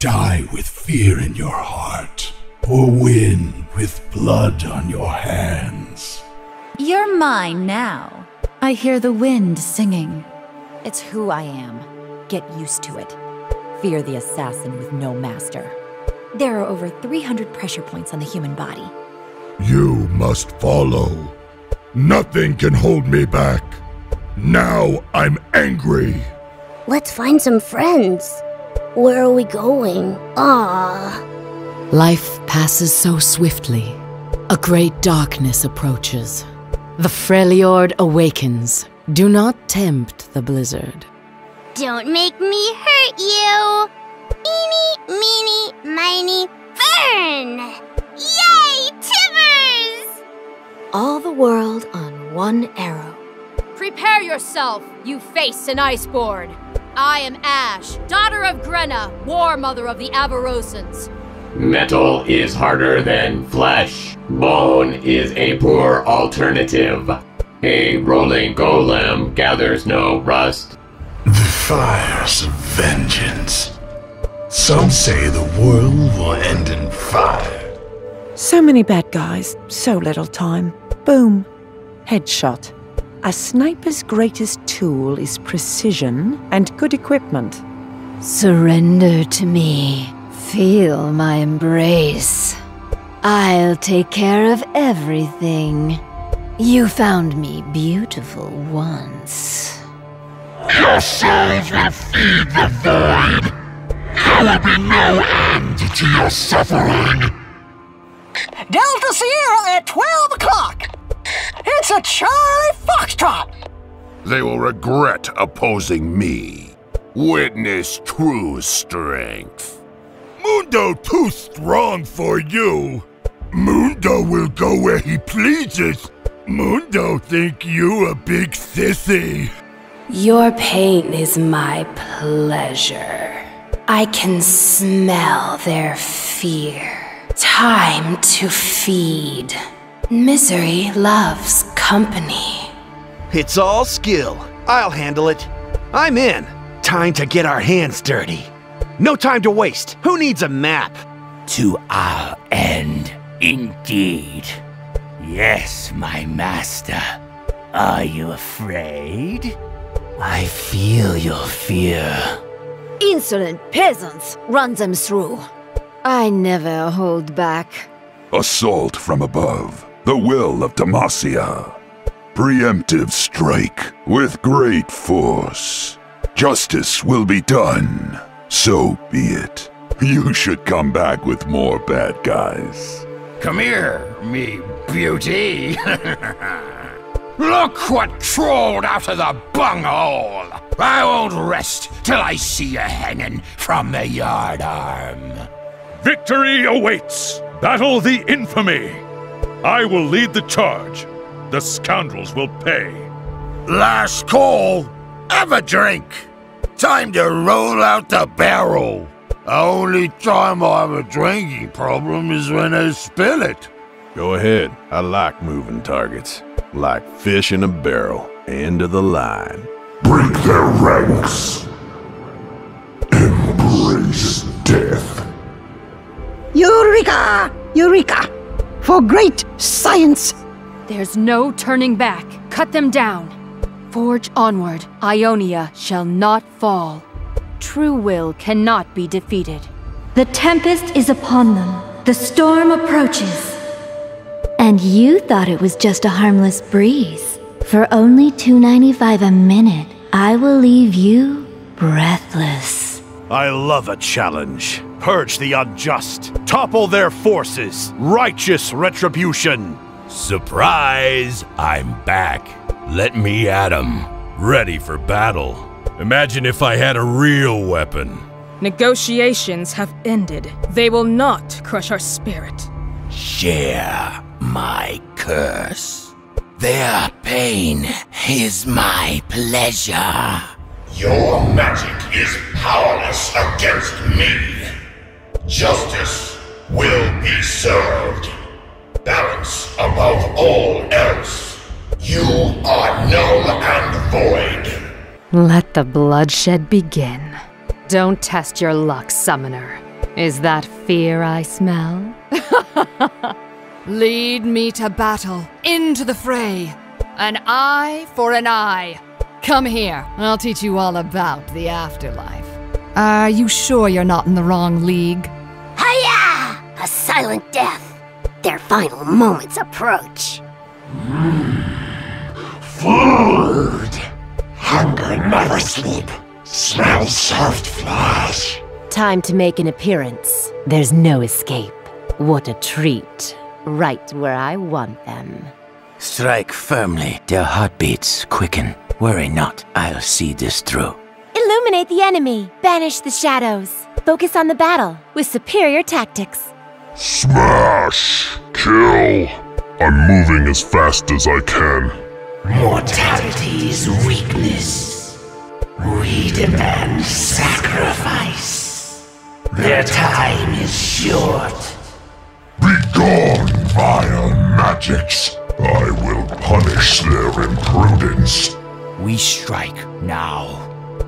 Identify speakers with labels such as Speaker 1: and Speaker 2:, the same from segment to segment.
Speaker 1: Die with fear in your heart, or win with blood on your hands.
Speaker 2: You're mine now. I hear the wind singing.
Speaker 3: It's who I am. Get used to it. Fear the assassin with no master. There are over 300 pressure points on the human body.
Speaker 1: You must follow. Nothing can hold me back. Now I'm angry.
Speaker 4: Let's find some friends. Where are we going? Ah.
Speaker 5: Life passes so swiftly. A great darkness approaches. The Freljord awakens. Do not tempt the blizzard.
Speaker 4: Don't make me hurt you. Eeny, meeny, miny, burn! Yay, Tibbers!
Speaker 6: All the world on one arrow.
Speaker 7: Prepare yourself, you face and iceboard. I am Ashe, daughter of Grenna, war mother of the Avarosans.
Speaker 8: Metal is harder than flesh. Bone is a poor alternative. A rolling golem gathers no rust.
Speaker 1: The fires of vengeance. Some say the world will end in fire.
Speaker 9: So many bad guys, so little time. Boom. Headshot. A sniper's greatest tool is precision and good equipment.
Speaker 2: Surrender to me. Feel my embrace. I'll take care of everything. You found me beautiful once.
Speaker 1: Your souls will feed the void. There will be no end to your suffering.
Speaker 10: Delta Sierra at 12 o'clock. It's a Charlie Foxtrot.
Speaker 1: They will regret opposing me. Witness true strength. Mundo too strong for you. Mundo will go where he pleases. Mundo think you a big sissy.
Speaker 11: Your pain is my pleasure. I can smell their fear. Time to feed. Misery loves company.
Speaker 12: It's all skill. I'll handle it. I'm in. Time to get our hands dirty. No time to waste. Who needs a map?
Speaker 13: To our end, indeed. Yes, my master. Are you afraid? I feel your fear.
Speaker 3: Insolent peasants! Run them through.
Speaker 2: I never hold back.
Speaker 1: Assault from above. The will of Demacia. Preemptive strike with great force. Justice will be done. So be it. You should come back with more bad guys.
Speaker 13: Come here, me beauty. Look what crawled out of the bunghole! I won't rest till I see you hanging from the yardarm.
Speaker 14: Victory awaits! Battle the infamy! I will lead the charge. The scoundrels will pay.
Speaker 13: Last call! Have a drink! Time to roll out the barrel! The only time I have a drinking problem is when I spill it.
Speaker 15: Go ahead. I like moving targets. Like fish in a barrel. End of the line.
Speaker 1: Break their ranks. Embrace death.
Speaker 10: Eureka! Eureka! For great science!
Speaker 7: There's no turning back. Cut them down. Forge onward. Ionia shall not fall. True will cannot be defeated.
Speaker 16: The tempest is upon them. The storm approaches. And you thought it was just a harmless breeze. For only $2.95 a minute, I will leave you breathless.
Speaker 12: I love a challenge. Purge the unjust. Topple their forces. Righteous retribution.
Speaker 17: Surprise! I'm back. Let me at 'em. Ready for battle. Imagine if I had a real weapon.
Speaker 18: Negotiations have ended. They will not crush our spirit.
Speaker 13: Share my curse. Their pain is my pleasure.
Speaker 1: Your magic is powerless against me. Justice will be served. Balance above all else. You are null and void.
Speaker 2: Let the bloodshed begin. Don't test your luck, Summoner.
Speaker 19: Is that fear I smell?
Speaker 20: Lead me to battle, into the fray. An eye for an eye. Come here, I'll teach you all about the afterlife. Are you sure you're not in the wrong league?
Speaker 4: Hiya! A silent death. Their final moments approach.
Speaker 21: Food! Hunger never sleep. Smell soft flesh.
Speaker 22: Time to make an appearance. There's no escape. What a treat. Right where I want them.
Speaker 13: Strike firmly. Their heartbeats quicken. Worry not, I'll see this through.
Speaker 22: Illuminate the enemy. Banish the shadows. Focus on the battle with superior tactics.
Speaker 21: Smash! Kill! I'm moving as fast as I can.
Speaker 13: Mortality's weakness. We demand sacrifice. Their time is short.
Speaker 21: Begone, vile magics! I will punish their imprudence.
Speaker 13: We strike now.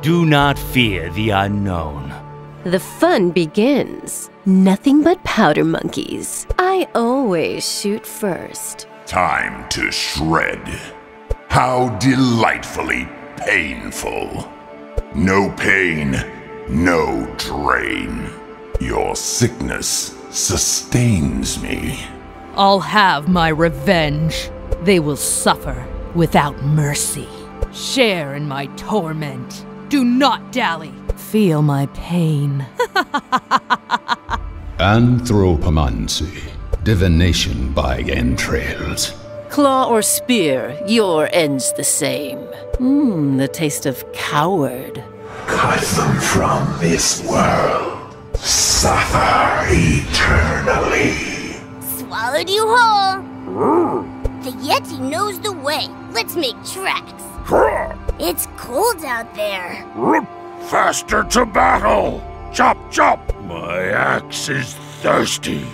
Speaker 13: Do not fear the unknown.
Speaker 2: The fun begins. Nothing but powder monkeys. I always shoot first.
Speaker 21: Time to shred. How delightfully painful. No pain, no drain. Your sickness sustains me.
Speaker 20: I'll have my revenge. They will suffer without mercy. Share in my torment. Do not dally. Feel my pain.
Speaker 23: Anthropomancy, divination by entrails.
Speaker 2: Claw or spear, your end's the same. Mmm, the taste of coward.
Speaker 21: Cut them from this world. Suffer eternally.
Speaker 4: Swallowed you whole. The Yeti knows the way. Let's make tracks. It's cold out there.
Speaker 24: Faster to battle! Chop, chop! My axe is thirsty.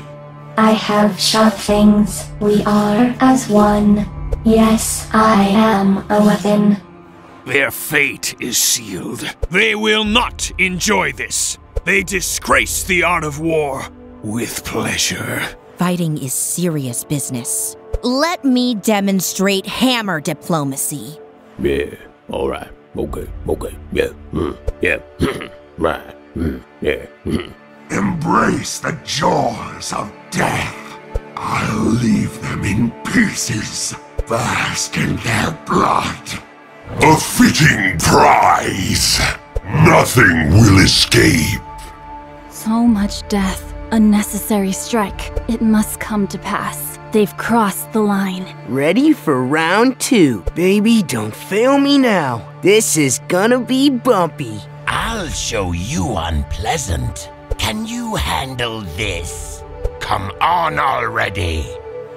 Speaker 16: I have sharp things. We are as one. Yes, I am a weapon.
Speaker 25: Their fate is sealed. They will not enjoy this. They disgrace the art of war with pleasure.
Speaker 26: Fighting is serious business. Let me demonstrate hammer diplomacy.
Speaker 17: Yeah, alright, okay, okay, yeah, mm, yeah, right, mm, yeah. mm.
Speaker 21: Embrace the jaws of death. I'll leave them in pieces. Bask in their blood. A fitting prize. Nothing will escape.
Speaker 7: So much death. A necessary strike. It must come to pass. They've crossed the line.
Speaker 27: Ready for round two. Baby, don't fail me now. This is gonna be bumpy.
Speaker 13: I'll show you unpleasant. Can you handle this? Come on already.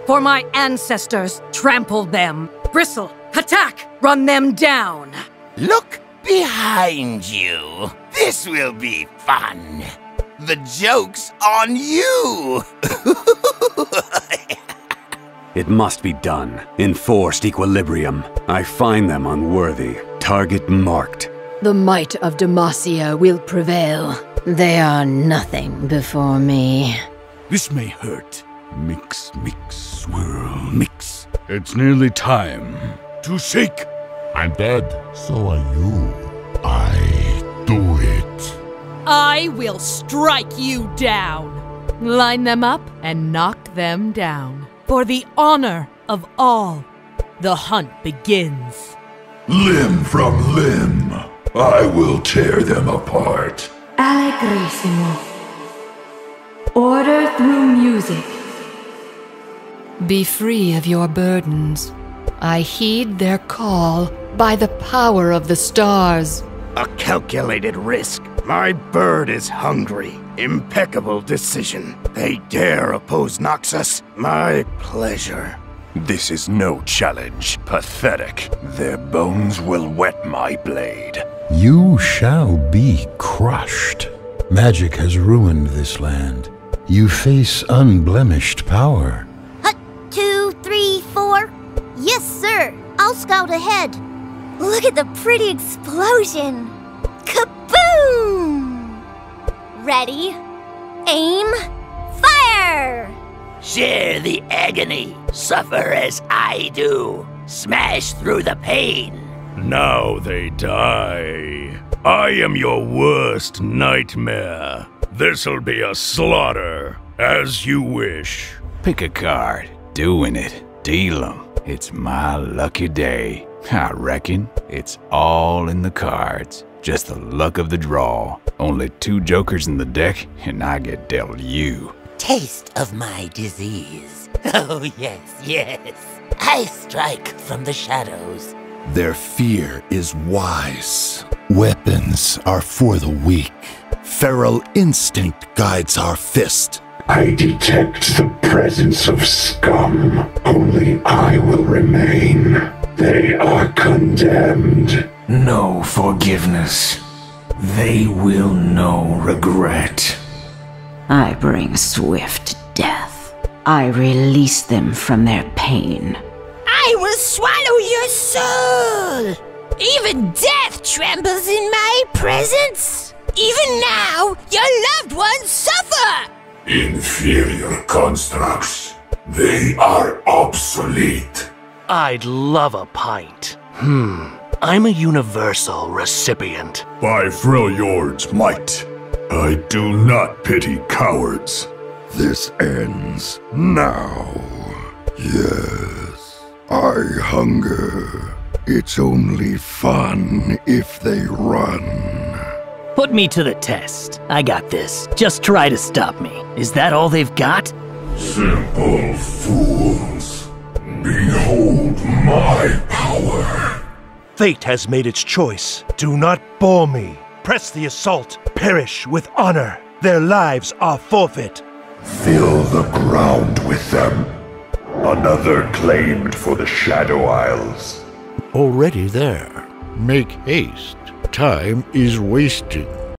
Speaker 20: For my ancestors, trample them. Bristle, attack, run them down.
Speaker 13: Look behind you. This will be fun. The joke's on you.
Speaker 28: It must be done. Enforced equilibrium. I find them unworthy. Target marked.
Speaker 2: The might of Demacia will prevail. They are nothing before me.
Speaker 17: This may hurt. Mix, mix, swirl, mix. It's nearly time to shake.
Speaker 21: I'm dead. So are you. I do it.
Speaker 20: I will strike you down. Line them up and knock them down. For the honor of all, the hunt begins.
Speaker 21: Limb from limb. I will tear them apart.
Speaker 16: Allegrissimo. Order through music.
Speaker 20: Be free of your burdens. I heed their call by the power of the stars.
Speaker 12: A calculated risk. My bird is hungry. Impeccable decision. They dare oppose Noxus. My pleasure.
Speaker 15: This is no challenge. Pathetic. Their bones will wet my blade.
Speaker 29: You shall be crushed. Magic has ruined this land. You face unblemished power.
Speaker 4: Hut, two, three, four. Yes, sir. I'll scout ahead. Look at the pretty explosion. Kaboom! Ready? Aim, fire!
Speaker 13: Share the agony. Suffer as I do. Smash through the pain.
Speaker 30: Now they die. I am your worst nightmare. This'll be a slaughter, as you wish.
Speaker 1: Pick a card. Doing it. Deal 'em. It's my lucky day. I reckon it's all in the cards. Just the luck of the draw. Only two jokers in the deck, and I get dealt you.
Speaker 13: Taste of my disease. Oh, yes, yes. I strike from the shadows.
Speaker 31: Their fear is wise. Weapons are for the weak. Feral instinct guides our fist.
Speaker 21: I detect the presence of scum. Only I will remain. They are condemned.
Speaker 32: No forgiveness. They will know regret.
Speaker 28: I bring swift death. I release them from their pain.
Speaker 4: I will swallow your soul! Even death trembles in my presence! Even now, your loved ones suffer!
Speaker 21: Inferior constructs. They are obsolete.
Speaker 33: I'd love a pint. Hmm. I'm a universal recipient.
Speaker 31: By Freljord's might, I do not pity cowards. This ends now. Yes, I hunger. It's only fun if they run.
Speaker 33: Put me to the test. I got this. Just try to stop me. Is that all they've got?
Speaker 21: Simple fools. Behold my power.
Speaker 20: Fate has made its choice. Do not bore me. Press the assault. Perish with honor. Their lives are forfeit.
Speaker 21: Fill the ground with them. Another claimed for the Shadow Isles.
Speaker 11: Already there. Make haste. Time is wasting.